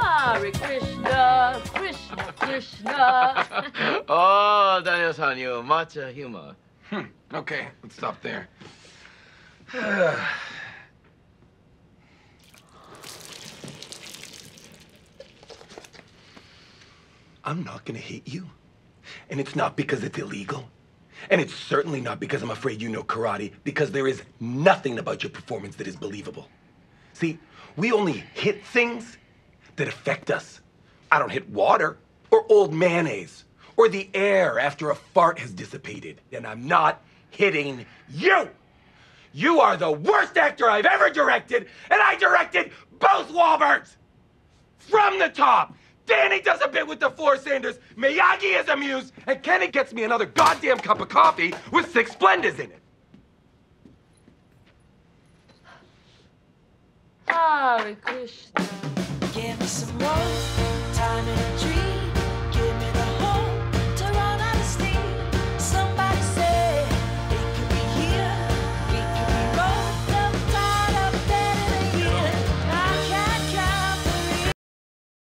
Hare Krishna, Krishna, Krishna. oh, Daniel-san, you much uh, humor. Hmm. Okay, let's stop there. I'm not gonna hit you. And it's not because it's illegal. And it's certainly not because I'm afraid you know karate, because there is nothing about your performance that is believable. See, we only hit things that affect us. I don't hit water, or old mayonnaise, or the air after a fart has dissipated. And I'm not hitting you! You are the worst actor I've ever directed, and I directed both Wahlbergs! From the top! Danny does a bit with the floor Sanders, Miyagi is amused, and Kenny gets me another goddamn cup of coffee with six Splendas in it. Hare Krishna. Give me some love,